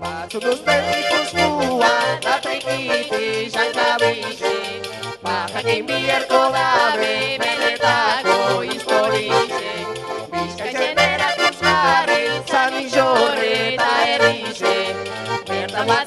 Passo dos tempos rua, na trinquite, já cabixe. Barra quem me ercolabre, beleta com esporixe. Bisca genera com os pares, sabe jore da erixe. Merda mas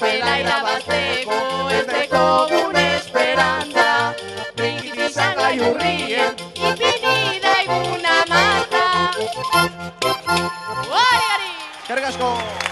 txapela irabazteko ez deko gune esperanza. Rikitizan gai hurrien, ipini daiguna mata. Gari gari! Gari!